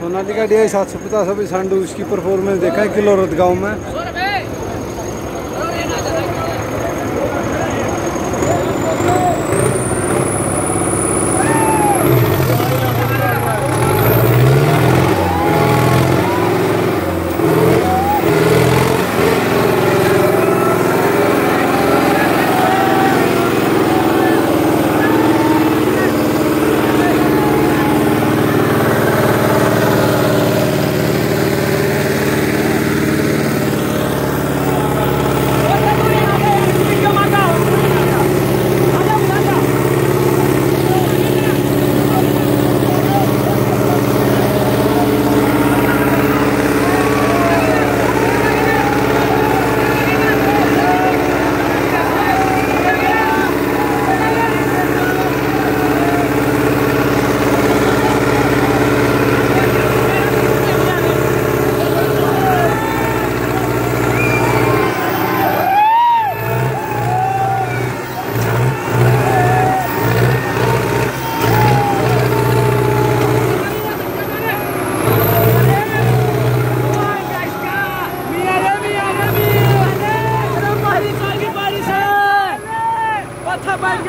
Sonalika D I सात सौ पचास अभी सांडू उसकी परफॉर्मेंस देखा है किलोरत गाँव में।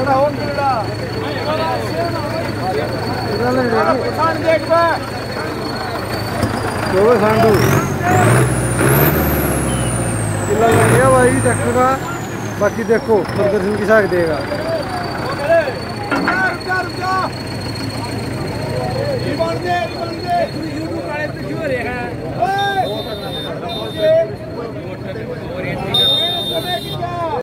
तो भाई ट्रैक्टर बाकी देखो प्रदर्शन की साग देगा रुका रुका रुका